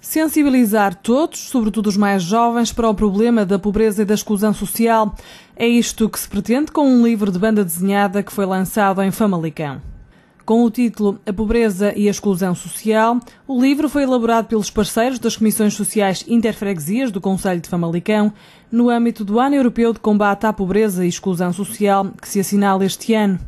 Sensibilizar todos, sobretudo os mais jovens, para o problema da pobreza e da exclusão social. É isto que se pretende com um livro de banda desenhada que foi lançado em Famalicão. Com o título A Pobreza e a Exclusão Social, o livro foi elaborado pelos parceiros das Comissões Sociais Interfreguesias do Conselho de Famalicão, no âmbito do Ano Europeu de Combate à Pobreza e Exclusão Social, que se assinala este ano.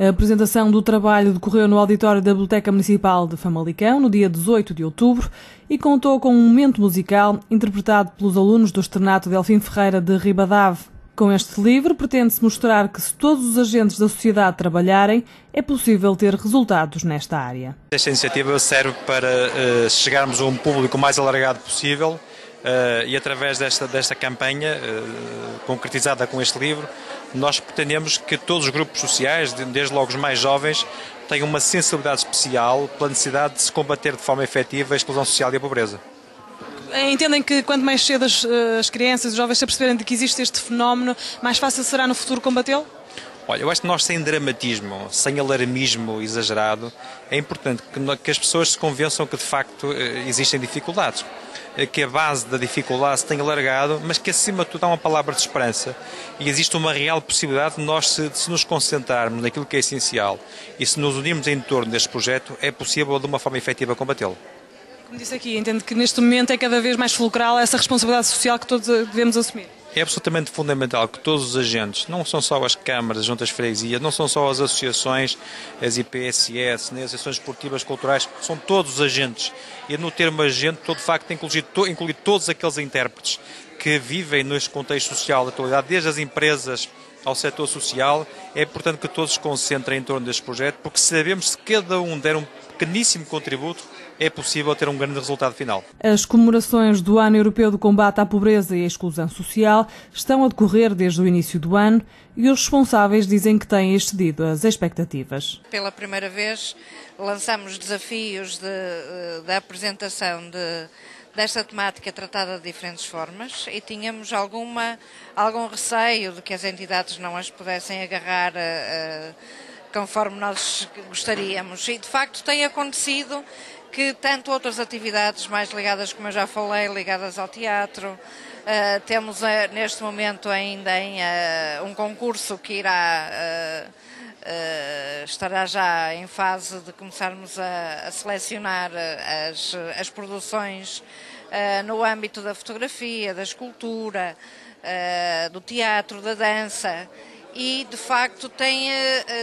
A apresentação do trabalho decorreu no auditório da Biblioteca Municipal de Famalicão, no dia 18 de outubro, e contou com um momento musical interpretado pelos alunos do Externato Delfim Ferreira de Ribadave. Com este livro, pretende-se mostrar que, se todos os agentes da sociedade trabalharem, é possível ter resultados nesta área. Esta iniciativa serve para uh, chegarmos a um público mais alargado possível uh, e, através desta, desta campanha, uh, concretizada com este livro, nós pretendemos que todos os grupos sociais, desde logo os mais jovens, tenham uma sensibilidade especial pela necessidade de se combater de forma efetiva a exclusão social e a pobreza. Entendem que quanto mais cedo as, eh, as crianças e os jovens se aperceberem de que existe este fenómeno, mais fácil será no futuro combatê-lo? Olha, eu acho que nós, sem dramatismo, sem alarmismo exagerado, é importante que, que as pessoas se convençam que de facto eh, existem dificuldades. Eh, que a base da dificuldade se tenha largado, mas que acima de tudo há uma palavra de esperança e existe uma real possibilidade de nós, se, se nos concentrarmos naquilo que é essencial e se nos unirmos em torno deste projeto, é possível de uma forma efetiva combatê-lo. Como disse aqui, entendo que neste momento é cada vez mais fulcral essa responsabilidade social que todos devemos assumir. É absolutamente fundamental que todos os agentes, não são só as câmaras, as juntas de freguesia, não são só as associações, as IPSS, as associações esportivas, culturais, são todos os agentes. E no termo agente, todo de facto incluir, incluir todos aqueles intérpretes que vivem neste contexto social da atualidade, desde as empresas ao setor social. É importante que todos se concentrem em torno deste projeto, porque sabemos que cada um der um pequeníssimo contributo, é possível ter um grande resultado final. As comemorações do Ano Europeu de Combate à Pobreza e à Exclusão Social estão a decorrer desde o início do ano e os responsáveis dizem que têm excedido as expectativas. Pela primeira vez lançamos desafios de, eh, da apresentação de, desta temática tratada de diferentes formas e tínhamos alguma, algum receio de que as entidades não as pudessem agarrar. Uh, conforme nós gostaríamos. E de facto tem acontecido que tanto outras atividades mais ligadas, como eu já falei, ligadas ao teatro, uh, temos uh, neste momento ainda em, um concurso que irá estará já em fase de começarmos a, a selecionar as, as produções no âmbito da fotografia, da escultura, do teatro, da dança. E de facto tem,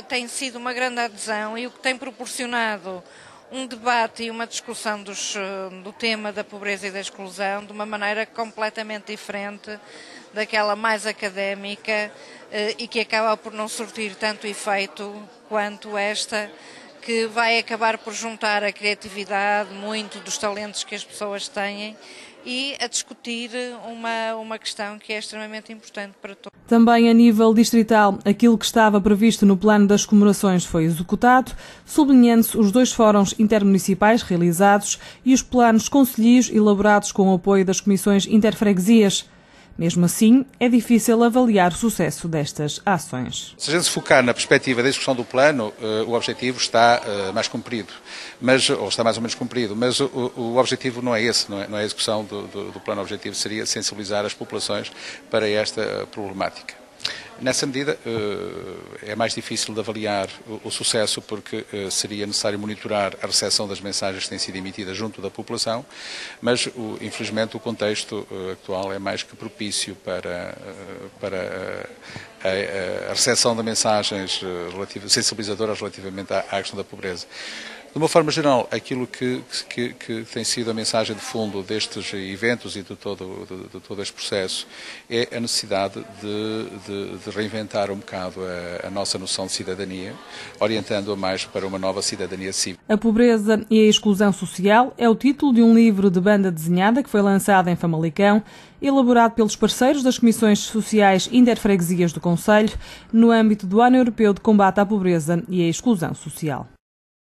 tem sido uma grande adesão e o que tem proporcionado um debate e uma discussão dos, eh, do tema da pobreza e da exclusão de uma maneira completamente diferente daquela mais académica eh, e que acaba por não surtir tanto efeito quanto esta que vai acabar por juntar a criatividade, muito dos talentos que as pessoas têm e a discutir uma, uma questão que é extremamente importante para todos. Também a nível distrital, aquilo que estava previsto no plano das comemorações foi executado, sublinhando-se os dois fóruns intermunicipais realizados e os planos conselhos elaborados com o apoio das comissões interfreguesias. Mesmo assim, é difícil avaliar o sucesso destas ações. Se a gente se focar na perspectiva da execução do plano, eh, o objetivo está eh, mais cumprido, mas, ou está mais ou menos cumprido, mas o, o objetivo não é esse, não é, não é a execução do, do, do plano. O objetivo seria sensibilizar as populações para esta eh, problemática. Nessa medida, eh, é mais difícil de avaliar o sucesso porque eh, seria necessário monitorar a recepção das mensagens que têm sido emitidas junto da população, mas infelizmente o contexto eh, atual é mais que propício para, para a, recepção de mensagens sensibilizadoras relativamente à questão da pobreza. De uma forma geral, aquilo que, que, que, tem sido a mensagem de fundo destes eventos e de todo, de, de todo este processo é a necessidade de, de, reinventar um bocado a, a, nossa noção de cidadania, orientando-a mais para uma nova cidadania civil. A pobreza e a exclusão social é o título de um livro de banda desenhada que foi lançado em Famalicão, elaborado pelos parceiros das Comissões Sociais Interfreguesias do Conselho, no âmbito do Ano Europeu de Combate à Pobreza e à Exclusão Social.